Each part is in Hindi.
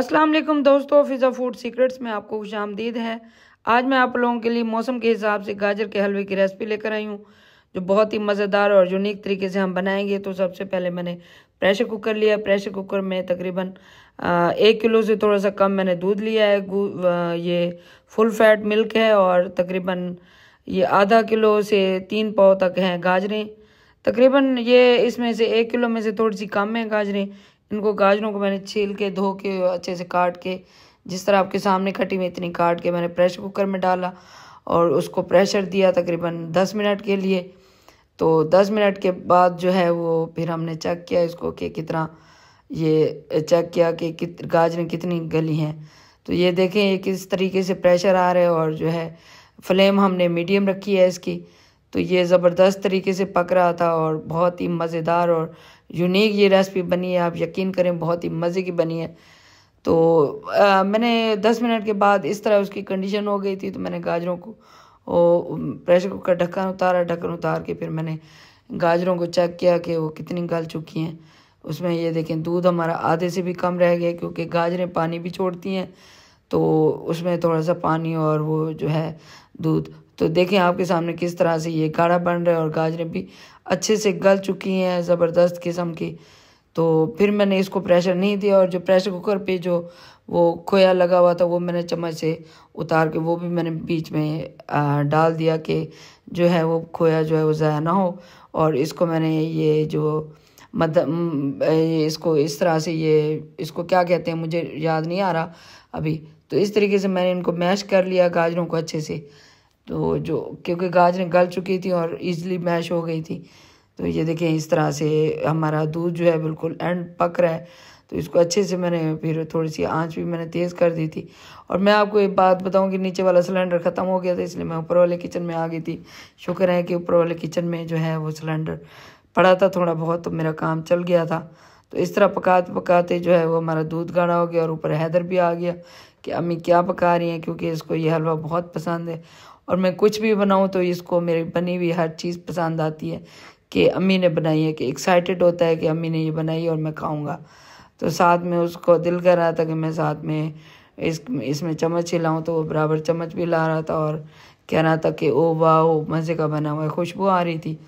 अस्सलाम वालेकुम दोस्तों फिज़ा फ़ूड सीक्रेट्स में आपको खुश आमदीद है। आज मैं आप लोगों के लिए मौसम के हिसाब से गाजर के हलवे की रेसिपी लेकर आई हूँ, जो बहुत ही मज़ेदार और यूनिक तरीके से हम बनाएँगे। तो सबसे पहले मैंने प्रेशर कुकर लिया। प्रेशर कुकर में तकरीबन एक किलो से थोड़ा सा कम मैंने दूध लिया है। ये फुल फैट मिल्क है और तकरीबन ये आधा किलो से तीन पाव तक हैं गाजरें। तकरीबन ये इसमें से एक किलो में से थोड़ी सी कम है गाजरें। इनको गाजरों को मैंने छील के, धो के, अच्छे से काट के, जिस तरह आपके सामने खटी में इतनी काट के मैंने प्रेशर कुकर में डाला और उसको प्रेशर दिया तकरीबन दस मिनट के लिए। तो दस मिनट के बाद जो है वो फिर हमने चेक किया इसको कि कितना ये चेक किया कि कित, गाजरें कितनी गली हैं। तो ये देखें ये किस तरीके से प्रेशर आ रहा है और जो है फ्लेम हमने मीडियम रखी है इसकी। तो ये ज़बरदस्त तरीके से पक रहा था और बहुत ही मज़ेदार और यूनिक ये रेसिपी बनी है। आप यकीन करें बहुत ही मज़े की बनी है। तो आ, मैंने दस मिनट के बाद इस तरह उसकी कंडीशन हो गई थी तो मैंने गाजरों को वो प्रेशर कुकर ढक्कन उतारा ढक्कन उतार के फिर मैंने गाजरों को चेक किया कि वो कितनी गल चुकी हैं। उसमें ये देखें दूध हमारा आधे से भी कम रह गया क्योंकि गाजरें पानी भी छोड़ती हैं। तो उसमें थोड़ा सा पानी और वो जो है दूध तो देखें आपके सामने किस तरह से ये गाढ़ा बन रहा है और गाजरें भी अच्छे से गल चुकी हैं ज़बरदस्त किस्म की। तो फिर मैंने इसको प्रेशर नहीं दिया और जो प्रेशर कुकर पे जो वो खोया लगा हुआ था वो मैंने चम्मच से उतार के वो भी मैंने बीच में डाल दिया कि जो है वो खोया जो है वो ज़ाया ना हो। और इसको मैंने ये जो मद इसको इस तरह से ये, इसको क्या कहते हैं मुझे याद नहीं आ रहा अभी। तो इस तरीके से मैंने इनको मैश कर लिया गाजरों को अच्छे से। तो जो, क्योंकि गाजरें गल चुकी थी और इजीली मैश हो गई थी। तो ये देखें इस तरह से हमारा दूध जो है बिल्कुल एंड पक रहा है। तो इसको अच्छे से मैंने फिर थोड़ी सी आँच भी मैंने तेज़ कर दी थी। और मैं आपको एक बात बताऊँ कि नीचे वाला सिलेंडर ख़त्म हो गया था, इसलिए मैं ऊपर वाले किचन में आ गई थी। शुक्र है कि ऊपर वाले किचन में जो है वो सिलेंडर पड़ा था थोड़ा बहुत तो मेरा काम चल गया था। तो इस तरह पकाते पकाते जो है वो हमारा दूध गाढ़ा हो गया और ऊपर हैदर भी आ गया कि अम्मी क्या पका रही हैं, क्योंकि इसको ये हलवा बहुत पसंद है। और मैं कुछ भी बनाऊँ तो इसको मेरी बनी हुई हर चीज़ पसंद आती है कि अम्मी ने बनाई है, कि एक्साइटेड होता है कि अम्मी ने ये बनाई और मैं खाऊँगा। तो साथ में उसको दिल कर रहा था कि मैं साथ में इस, इसमें चम्मच हिलाऊँ तो वो बराबर चम्मच भी ला रहा था और कह रहा था कि ओ वाह मज़े का बना हुआ है, खुशबू आ रही थी।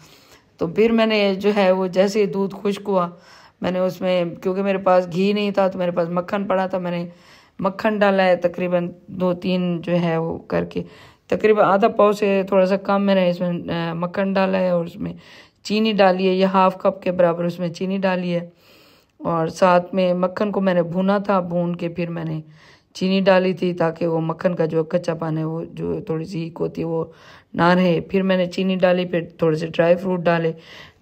तो फिर मैंने जो है वो जैसे दूध खुश्क हुआ मैंने उसमें, क्योंकि मेरे पास घी नहीं था तो मेरे पास मक्खन पड़ा था, मैंने मक्खन डाला है तकरीबन दो तीन जो है वो करके। तकरीबन आधा पाव से थोड़ा सा कम मैंने इसमें मक्खन डाला है और उसमें चीनी डाली है, या हाफ़ कप के बराबर उसमें चीनी डाली है। और साथ में मक्खन को मैंने भुना था, भून के फिर मैंने चीनी डाली थी ताकि वो मक्खन का जो कच्चा पान है वो जो थोड़ी सी हीक होती है, वो ना रहे। फिर मैंने चीनी डाली, फिर थोड़े से ड्राई फ्रूट डाले।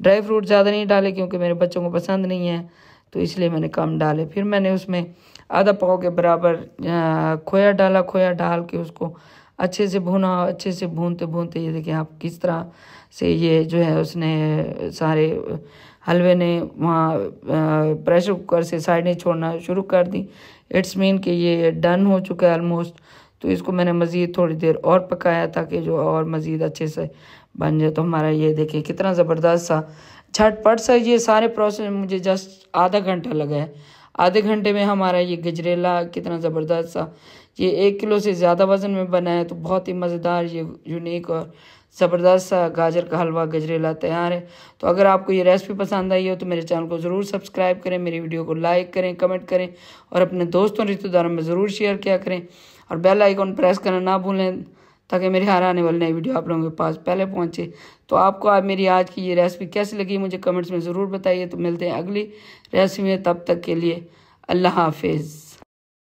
ड्राई फ्रूट ज़्यादा नहीं डाले क्योंकि मेरे बच्चों को पसंद नहीं है तो इसलिए मैंने कम डाले। फिर मैंने उसमें आधा पाव के बराबर खोया डाला। खोया डाल के उसको अच्छे से भुना, अच्छे से भूनते भूनते ये देखें आप किस तरह से ये जो है उसने सारे हलवे ने वहाँ प्रेशर कुकर से साइडें छोड़ना शुरू कर दी। इट्स मीन कि ये डन हो चुका है ऑलमोस्ट तो इसको मैंने मज़ीद थोड़ी देर और पकाया ताकि जो और मज़ीद अच्छे से बन जाए। तो हमारा ये देखिए कितना ज़बरदस्त सा, झटपट सा ये सारे प्रोसेस मुझे जस्ट आधा घंटा लगा है। आधे घंटे में हमारा ये गजरेला कितना ज़बरदस्त सा, ये एक किलो से ज़्यादा वज़न में बना है तो बहुत ही मज़ेदार, ये यूनिक और ज़बरदस्त सा गाजर का हलवा गजरेला तैयार है। तो अगर आपको ये रेसिपी पसंद आई हो तो मेरे चैनल को ज़रूर सब्सक्राइब करें, मेरी वीडियो को लाइक करें कमेंट करें और अपने दोस्तों रिश्तेदारों में ज़रूर शेयर किया करें। और बेल आइकॉन प्रेस करना ना भूलें ताकि मेरे हर आने वाली नई वीडियो आप लोगों के पास पहले पहुँचे। तो आपको आज मेरी आज की ये रेसिपी कैसी लगी मुझे कमेंट्स में ज़रूर बताइए। तो मिलते हैं अगली रेसिपी में, तब तक के लिए अल्लाह हाफिज़।